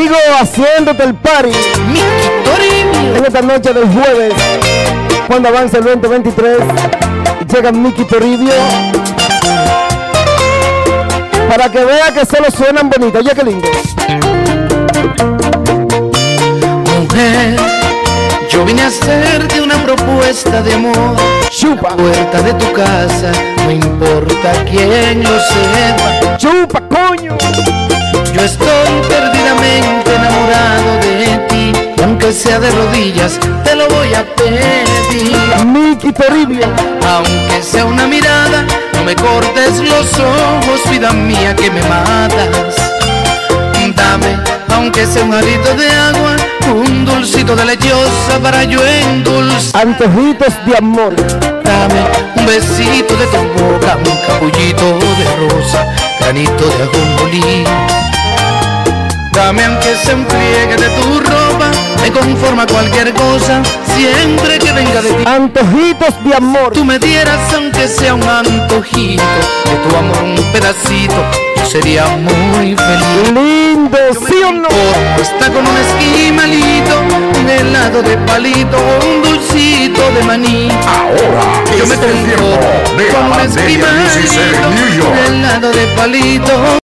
Sigo haciéndote el party en esta noche del jueves, cuando avance el 2023. Llega Miki Toribio para que vea que solo suenan bonitas. Oye, qué lindo. Mujer, yo vine a hacerte una propuesta de amor. Chupa, Puerta de tu casa, no importa quién lo sepa. chupa, aunque sea de rodillas, te lo voy a pedir. Miki Toribio. Aunque sea una mirada, no me cortes los ojos, vida mía que me matas. Dame, aunque sea un jarrito de agua, un dulcito de lechosa para yo endulzar. Antojitos de amor. Dame un besito de tu boca, un capullito de rosa, granito de ajonjolí. Dame aunque sea un pliegue de tu ropa, me conforma cualquier cosa, siempre que venga de ti. Antojitos de amor. Tú me dieras aunque sea un antojito de tu amor un pedacito, yo sería muy feliz. Lindo, ¿sí o no? Está con un esquimalito, un helado de palito un dulcito de maní. Ahora Yo me de con un esquimalito, un helado de palito